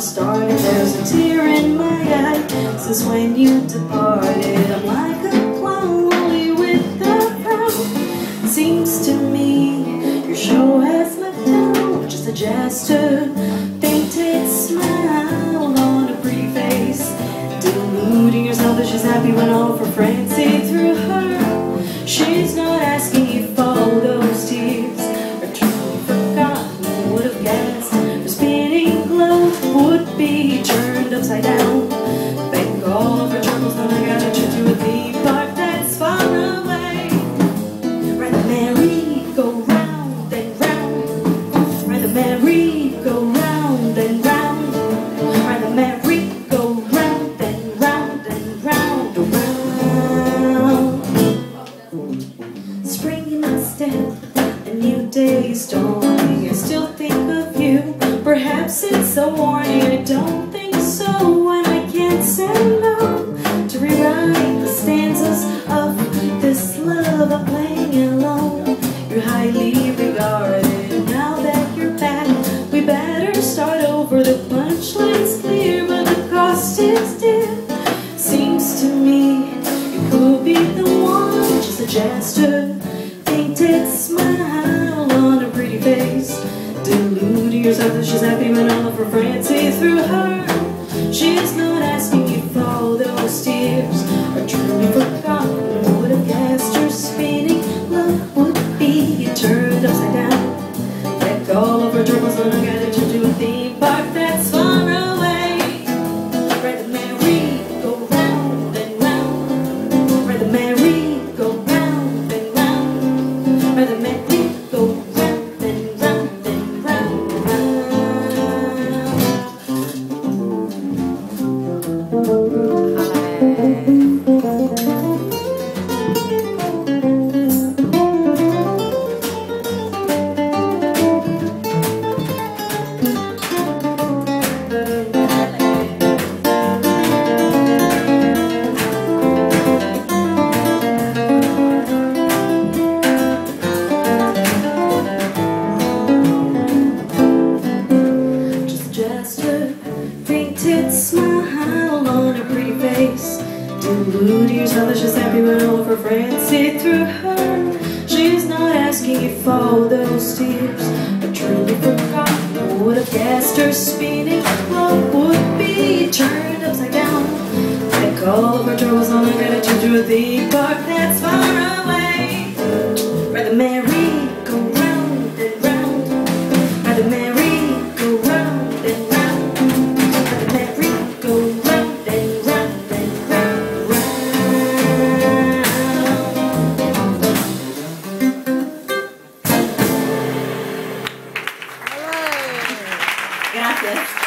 just started. There's a tear in my eye. Since when you departed I'm like a clown only with a frown Seems to me Your show has left out Just a jester Painted smile on a pretty face. Deluding yourself that she's happy when all of her friends upside down. Thank all of her troubles Now I gotta trip to a theme park that's far away. Ride the merry-go round and round. Ride the merry-go round and round. Ride the merry-go round and round and round. Around Spring in my step, a new day is dawning I still think of you, perhaps it's a warning I don't over, the punchline's clear But the cost is dear. Seems to me you could be the one Just a gesture, painted smile on a pretty face. Deluding yourself that she's happy when all of her friends see through her. She's not asking if all those tears. Are truly forgotten Would have guessed her spinning love would be turned upside down. Let all of her troubles when I got That she's happy when all her friends see through her. She's not asking if all those tears are truly forgotten Would have guessed her spinning love would be turned upside down. Like all of her troubles on the gratitude to a park Gracias.